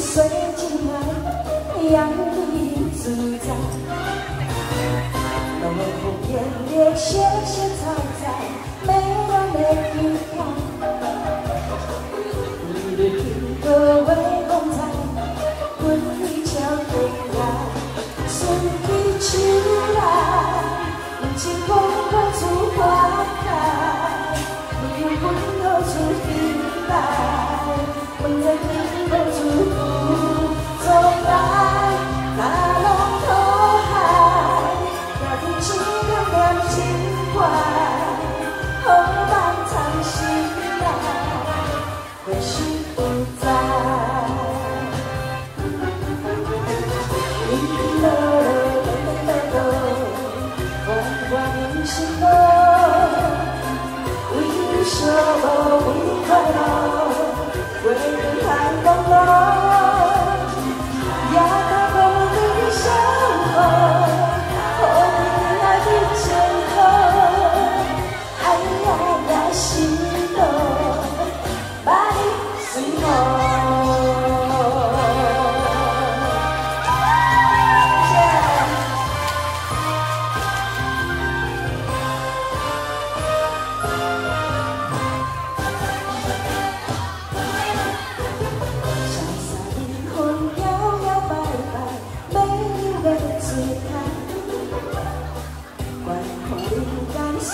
水晶啊洋溢自在。锣鼓鞭鞭喧嚣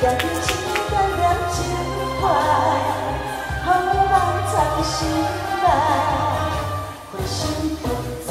让情感变情怀，好梦藏心内，欢笑不在。